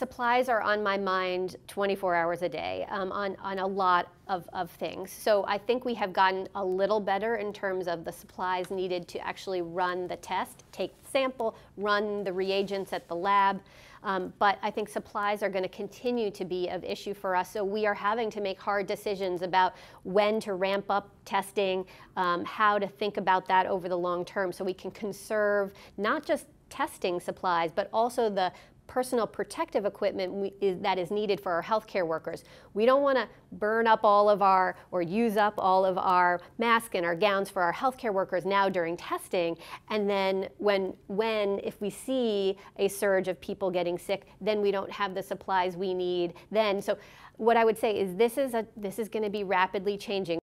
supplies are on my mind 24 hours a day um, on, on a lot of, of things. So I think we have gotten a little better in terms of the supplies needed to actually run the test, take the sample, run the reagents at the lab. Um, but I think supplies are going to continue to be of issue for us. So we are having to make hard decisions about when to ramp up testing, um, how to think about that over the long term so we can conserve not just testing supplies, but also the personal protective equipment we, is, that is needed for our healthcare workers. We don't want to burn up all of our or use up all of our masks and our gowns for our healthcare workers now during testing. And then when when if we see a surge of people getting sick then we don't have the supplies we need then. So what I would say is this is a this is going to be rapidly changing